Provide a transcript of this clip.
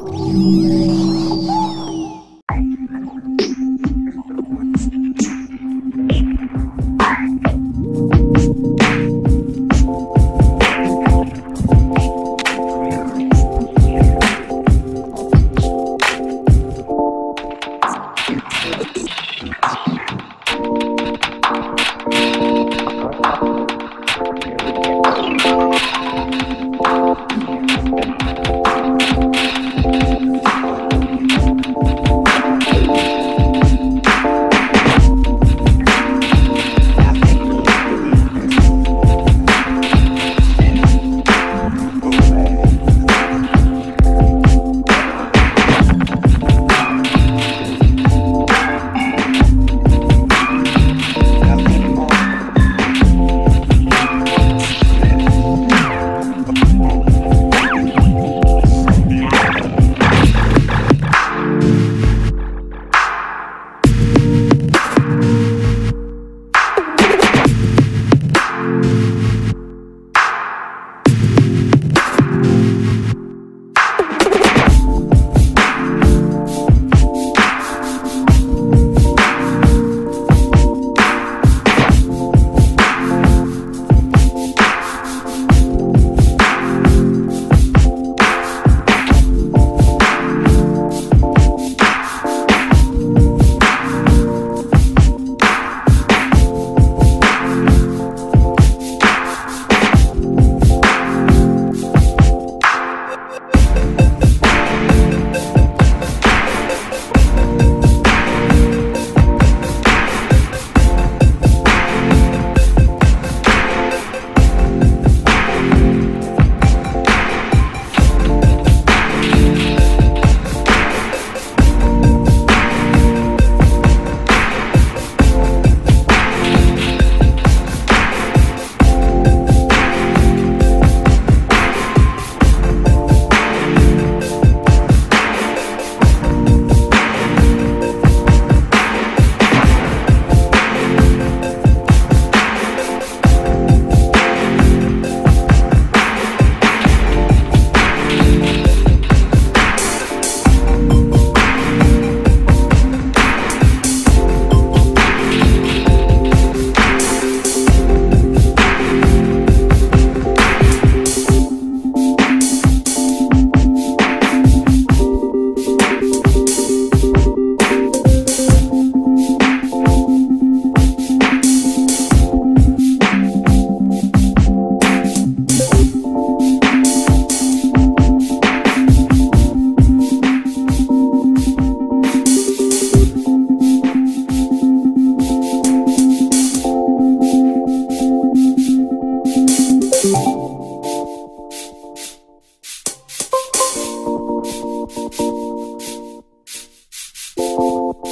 Música